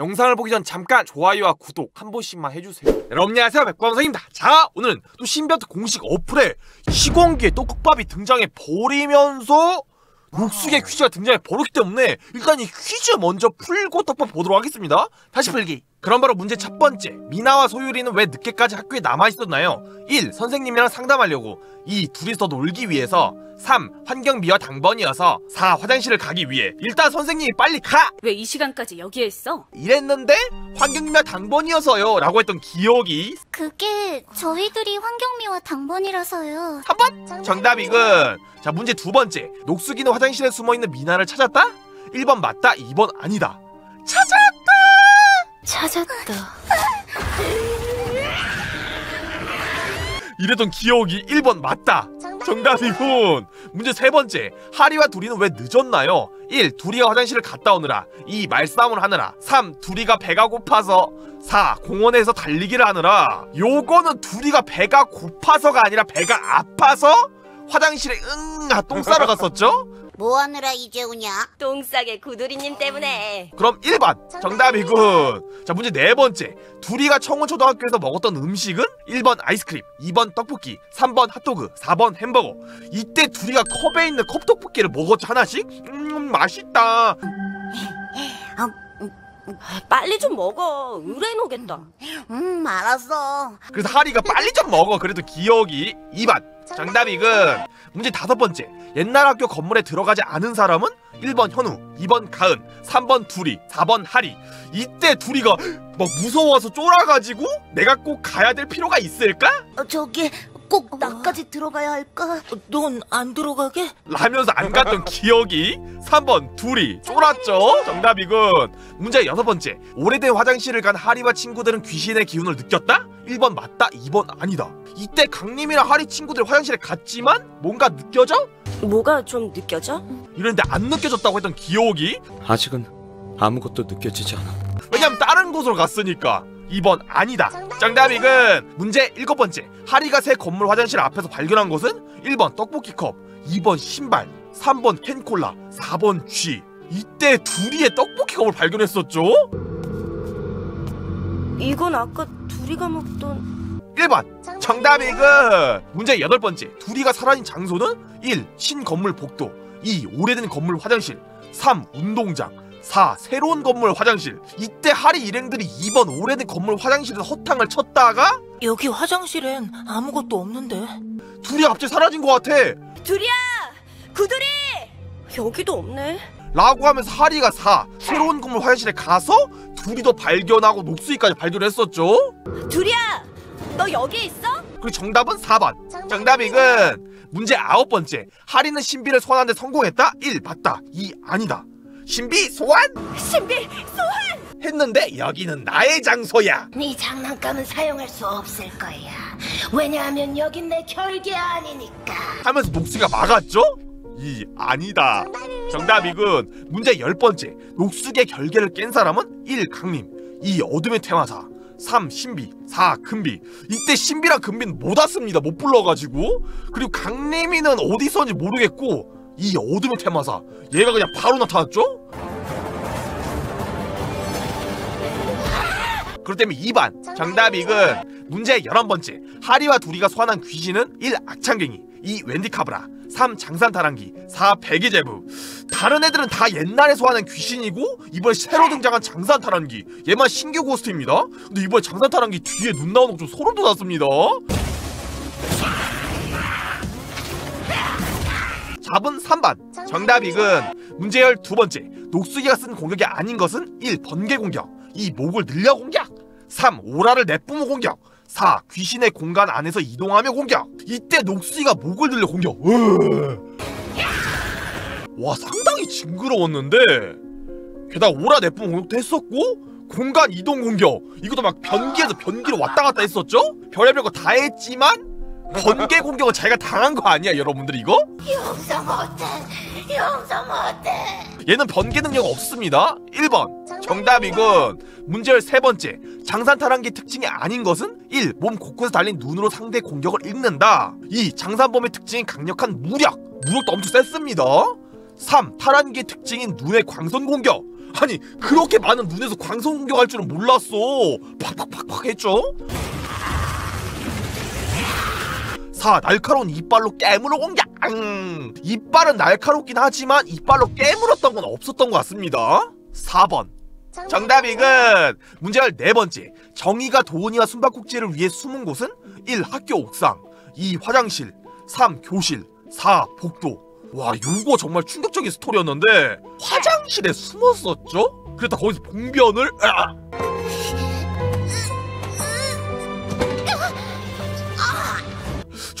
영상을 보기 전 잠깐 좋아요와 구독 한 번씩만 해주세요. 여러분 안녕하세요. 백범성입니다. 자 오늘은 또 신비아트 공식 어플에 시공기에 떡국밥이 등장해 버리면서 녹수의 퀴즈가 등장해 버렸기 때문에 일단 이 퀴즈 먼저 풀고 떡밥 보도록 하겠습니다. 다시 풀기. 그럼 바로 문제 첫 번째. 미나와 소율이는 왜 늦게까지 학교에 남아있었나요? 1. 선생님이랑 상담하려고. 2. 둘이서 놀기 위해서 3. 환경미화 당번이어서 4. 화장실을 가기 위해 일단 선생님이 빨리 가! 왜 이 시간까지 여기에 있어? 이랬는데 환경미화 당번이어서요 라고 했던 기억이 그게 저희들이 환경미화 당번이라서요. 3번 정답이군 자 문제 두 번째 녹수기는 화장실에 숨어있는 미나를 찾았다? 1번 맞다 2번 아니다 찾았다 찾았다. 이랬던 기억이 1번 맞다 정답이군 문제 세 번째 하리와 둘이는 왜 늦었나요? 1. 둘이가 화장실을 갔다 오느라 2. 말싸움을 하느라 3. 둘이가 배가 고파서 4. 공원에서 달리기를 하느라 요거는 둘이가 배가 고파서가 아니라 배가 아파서 화장실에 응아 똥 싸러 갔었죠? 뭐 하느라 이제 오냐? 똥 싸게 구두리님 때문에. 그럼 1번 정답이군. 자 문제 네 번째. 둘이가 청운초등학교에서 먹었던 음식은 1번 아이스크림 2번 떡볶이 3번 핫도그 4번 햄버거. 이때 둘이가 컵에 있는 컵떡볶이를 먹었죠 하나씩? 음 맛있다 빨리 좀 먹어. 의뢰 노겠다. 음, 알았어. 그래서 하리가 빨리 좀 먹어. 그래도 기억이. 2번 정답이군. 문제 다섯 번째. 옛날 학교 건물에 들어가지 않은 사람은 1번 현우 2번 가은 3번 둘이 4번 하리. 이때 둘이가 막 무서워서 쫄아가지고 내가 꼭 가야 될 필요가 있을까? 어, 저기 꼭 나까지 들어가야 할까? 넌 안 들어가게? 라면서 안 갔던 기억이 3번 둘이 쫄았죠 정답이군 문제 여섯 번째 오래된 화장실을 간 하리와 친구들은 귀신의 기운을 느꼈다? 1번 맞다 2번 아니다 이때 강림이랑 하리 친구들 화장실에 갔지만 뭔가 느껴져? 뭐가 좀 느껴져? 이랬는데 안 느껴졌다고 했던 기억이 아직은 아무것도 느껴지지 않아. 왜냐면 다른 곳으로 갔으니까 2번 아니다. 정답이군. 문제 일곱 번째. 하리가 새 건물 화장실 앞에서 발견한 것은 1번 떡볶이 컵 2번 신발 3번 캔콜라 4번 쥐. 이때 둘이의 떡볶이 컵을 발견했었죠? 이건 아까 둘이가 먹던 1번. 정답이군. 문제 여덟 번째. 둘이가 사라진 장소는 1. 신건물 복도 2. 오래된 건물 화장실 3. 운동장 4. 새로운 건물 화장실. 이때 하리 일행들이 2번 오래된 건물 화장실에서 허탕을 쳤다가? 여기 화장실엔 아무것도 없는데. 둘이 갑자기 사라진 것 같아. 둘이야! 구두리! 여기도 없네. 라고 하면서 하리가 4. 새로운 건물 화장실에 가서 둘이 더 발견하고 녹수이까지 발견했었죠. 둘이야! 너 여기 있어? 그리고 정답은 4번. 정답이군. 문제 아홉 번째. 하리는 신비를 소환하는데 성공했다? 1. 맞다. 2. 아니다 신비 소환 신비 했는데 여기는 나의 장소야 네 장난감은 사용할 수 없을 거야. 왜냐하면 여긴 내 결계 아니니까. 하면서 녹수가 막았죠? 이 아니다 정답이군 문제 열 번째 녹수의 결계를 깬 사람은 1. 강림 2. 어둠의 퇴마사 3. 신비 4. 금비 이때 신비랑 금비는 못 왔습니다 못 불러가지고 그리고 강림이는 어디 있었는지 모르겠고 이 어둠의 퇴마사 얘가 그냥 바로 나타났죠? 때문에 2번 정답이군 문제 11번째 하리와 둘이가 소환한 귀신은 1. 악창갱이 2. 웬디카브라 3. 장산타랑기 4. 베기제부 다른 애들은 다 옛날에 소환한 귀신이고 이번에 새로 등장한 장산타랑기 얘만 신규 고스트입니다 근데 이번에 장산타랑기 뒤에 눈 나오는 거 좀 소름 돋았습니다 답은 3번 정답이군 문제 12번째 녹수기가 쓴 공격이 아닌 것은 1. 번개 공격 2. 목을 늘려 공격 3. 오라를 내뿜어 공격 4. 귀신의 공간 안에서 이동하며 공격 이때 녹수기가 목을 늘려 공격 으. 와 상당히 징그러웠는데 게다가 오라 내뿜어 공격도 했었고 공간 이동 공격 이것도 막 변기에서 변기로 왔다 갔다 했었죠? 별의별 거 다 했지만 번개 공격은 자기가 당한 거 아니야 여러분들 이거? 용서 못해. 용서 못해. 얘는 번개 능력 없습니다. 1번 정답이군. 문제 세 번째 장산타랑기 특징이 아닌 것은 1. 몸 곳곳에 달린 눈으로 상대 공격을 읽는다. 2. 장산범의 특징인 강력한 무력. 무력도 엄청 셌습니다. 3. 타란기의 특징인 눈의 광선 공격. 아니 그렇게 많은 눈에서 광선 공격할 줄은 몰랐어 팍팍팍팍 했죠 4. 날카로운 이빨로 깨물어 공격 음, 이빨은 날카롭긴 하지만 이빨로 깨물었던 건 없었던 것 같습니다 4번 정답이은 문제열 네 번째 정의가 도훈이와 숨바꼭질을 위해 숨은 곳은 1. 학교 옥상 2. 화장실 3. 교실 4. 복도 와 요거 정말 충격적인 스토리였는데 화장실에 숨었었죠? 그랬다 거기서 봉변을 아!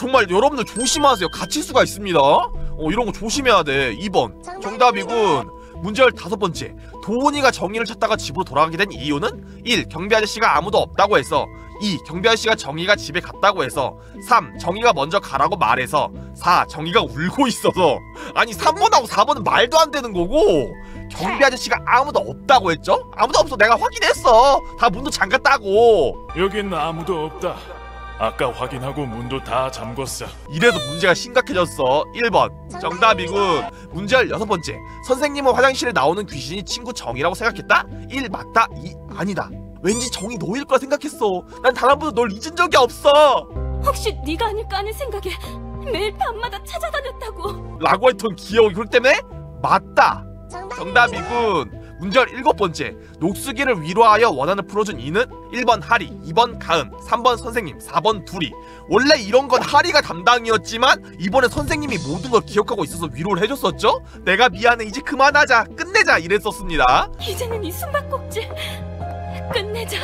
정말 여러분들 조심하세요 갇힐 수가 있습니다 어 이런 거 조심해야 돼 2번 정답이군 문제열 다섯 번째 도훈이가 정의를 찾다가 집으로 돌아가게 된 이유는 1. 경비 아저씨가 아무도 없다고 해서 2. 경비 아저씨가 정의가 집에 갔다고 해서 3. 정의가 먼저 가라고 말해서 4. 정의가 울고 있어서 아니 3번하고 4번은 말도 안 되는 거고 경비 아저씨가 아무도 없다고 했죠? 아무도 없어 내가 확인했어 다 문도 잠갔다고 여긴 아무도 없다. 아까 확인하고 문도 다 잠궜어. 이래서 문제가 심각해졌어. 1번. 정답이군. 문제열 여섯 번째. 선생님은 화장실에 나오는 귀신이 친구 정이라고 생각했다? 1 맞다. 2 아니다. 왠지 정이 너일 거라 생각했어. 난 단 한 번도 널 잊은 적이 없어. 혹시 네가 아닐까 하는 생각에 매일 밤마다 찾아다녔다고. 라고 했던 기억이 그렇기 때문에 맞다 정답이군 문제열 일곱 번째 녹수기를 위로하여 원한을 풀어준 이는 1번 하리 2번 가은 3번 선생님 4번 둘이. 원래 이런 건 하리가 담당이었지만 이번에 선생님이 모든 걸 기억하고 있어서 위로를 해줬었죠? 내가 미안해 이제 그만하자 끝내자 이랬었습니다. 이제는 이 숨바꼭질 끝내자.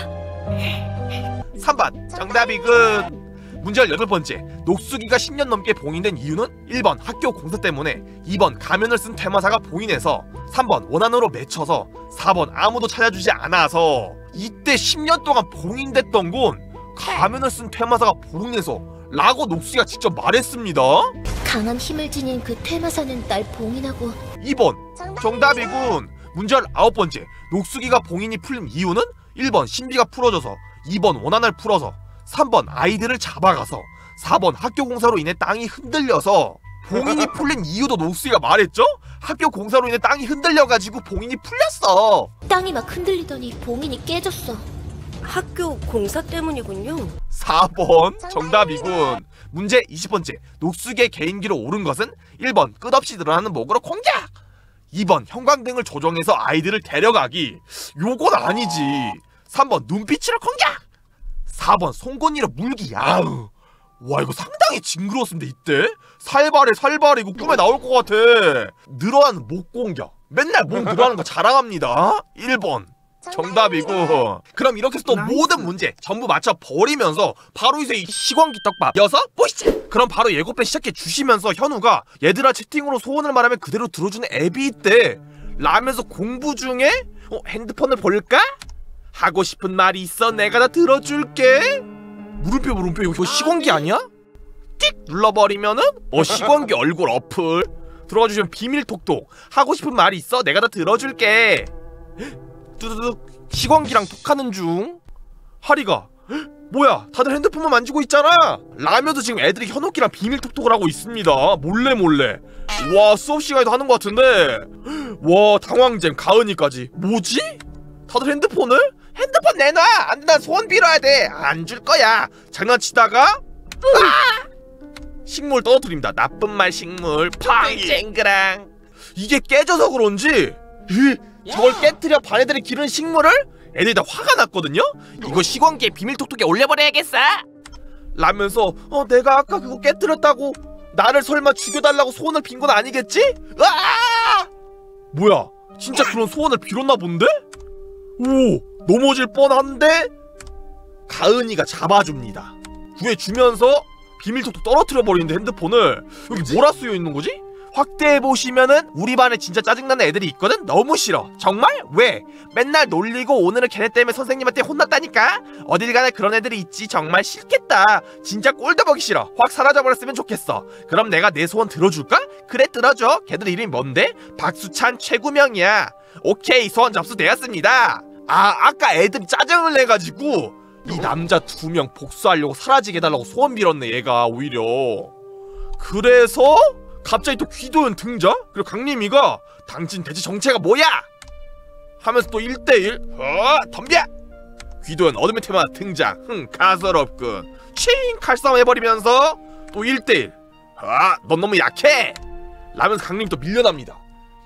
3번 정답이군 문제열 여덟 번째. 녹수기가 10년 넘게 봉인된 이유는 1번 학교 공사 때문에 2번 가면을 쓴 퇴마사가 봉인해서 3번 원한으로 맺혀서 4번 아무도 찾아주지 않아서. 이때 10년 동안 봉인됐던 건 가면을 쓴 퇴마사가 봉인해서 라고 녹수기가 직접 말했습니다. 강한 힘을 지닌 그 퇴마사는 날 봉인하고. 2번 정답이군. 문제열 아홉 번째. 녹수기가 봉인이 풀린 이유는 1번 신비가 풀어져서 2번 원한을 풀어서 3번 아이들을 잡아가서 4번 학교 공사로 인해 땅이 흔들려서 봉인이 풀린 이유도 녹수기가 말했죠? 학교 공사로 인해 땅이 흔들려가지고 봉인이 풀렸어. 땅이 막 흔들리더니 봉인이 깨졌어. 학교 공사 때문이군요. 4번 정답이군. 문제 20번째. 녹수기의 개인기로 오른 것은 1번 끝없이 늘어나는 목으로 공격 2번 형광등을 조정해서 아이들을 데려가기. 요건 아니지. 3번 눈빛으로 공격 4번 송곳니로 물기 야우. 와 이거 상당히 징그러웠습니다 이때. 살발에 살발에 이거 꿈에 나올 것 같아. 늘어나는 목 공격. 맨날 목 늘어나는 거 자랑합니다. 1번. 정답이고. 그럼 이렇게 해서 또 모든 문제 전부 맞춰 버리면서 바로 이제 이 시광기 떡밥 이어서 보시죠. 그럼 바로 예고편 시작해 주시면서 현우가 얘들아 채팅으로 소원을 말하면 그대로 들어주는 앱이 있대 라면서 공부 중에 어, 핸드폰을 볼까? 하고 싶은 말이 있어 내가 다 들어줄게. 물음표 물음표? 이거 시광기 아니야? 띡! 눌러버리면은? 어 시광기 얼굴 어플. 들어가 주시면 비밀 톡톡. 하고 싶은 말이 있어 내가 다 들어줄게. 뚜두둑 시광기랑 톡하는 중. 하리가 "헉, 뭐야 다들 핸드폰만 만지고 있잖아. 라면도 지금 애들이 현옥이랑 비밀 톡톡을 하고 있습니다. 몰래 몰래. 와 수업 시간에도 하는 것 같은데. 와 당황잼 가은이까지. 뭐지? 다들 핸드폰을? 핸드폰 내놔! 안돼 소원 빌어야 돼 안 줄 거야! 장난치다가? 아! 식물 떨어뜨립니다. 나쁜 말 식물. 팡! 쨍그랑. 이게 깨져서 그런지? 으, 저걸 깨뜨려 반애들이 기른 식물을? 애들이 다 화가 났거든요? 이거 시광기에 비밀 톡톡에 올려버려야겠어! 라면서 어 내가 아까 그거 깨뜨렸다고 나를 설마 죽여달라고 소원을 빈 건 아니겠지? 으아! 뭐야? 진짜 그런 소원을 빌었나 본데? 오 넘어질 뻔한데 가은이가 잡아줍니다 구해주면서 비밀톡톡 떨어뜨려 버리는데 핸드폰을 여기 뭐라 쓰여 있는 거지? 확대해 보시면은 우리 반에 진짜 짜증나는 애들이 있거든. 너무 싫어. 정말? 왜? 맨날 놀리고 오늘은 걔네 때문에 선생님한테 혼났다니까. 어딜 가나 그런 애들이 있지. 정말 싫겠다. 진짜 꼴도 보기 싫어. 확 사라져 버렸으면 좋겠어. 그럼 내가 내 소원 들어줄까? 그래 들어줘. 걔들 이름이 뭔데? 박수찬 최구명이야. 오케이 소원 접수되었습니다. 아 아까 애들이 짜증을 내가지고 이 남자 두 명 복수하려고 사라지게 해달라고 소원 빌었네 얘가 오히려. 그래서 갑자기 또 귀도현 등장? 그리고 강림이가 당신 대체 정체가 뭐야? 하면서 또 1대1 어 덤벼! 귀도현 어둠의 테마 등장. 흥 가설없군. 칭 칼싸움 해버리면서 또 1대1 아넌 너무 약해! 라면서 강림이 또 밀려납니다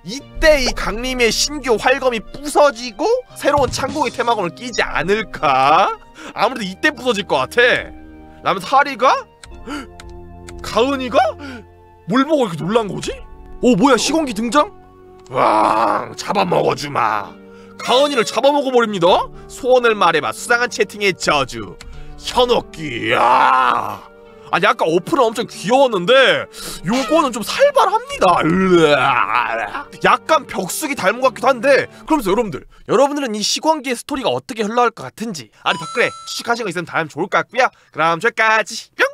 이때 이 강림의 신규 활검이 부서지고 새로운 창고의 테마검을 끼지 않을까? 아무래도 이때 부서질 것 같아. 라면서 하리가? 가은이가? 뭘 보고 이렇게 놀란 거지? 오 뭐야 시공기 등장? 왕 잡아먹어주마. 가은이를 잡아먹어버립니다. 소원을 말해봐. 수상한 채팅의 저주. 현옥기 야 아니 아까 어플은 엄청 귀여웠는데 요거는 좀 살벌합니다. 약간 벽수기 닮은 것 같기도 한데 그러면서 여러분들 여러분들은 이 시광기의 스토리가 어떻게 흘러갈 것 같은지 아니 댓글에 추측하신 거 있으면 다음 좋을 것 같고요. 그럼 저기까지. 뿅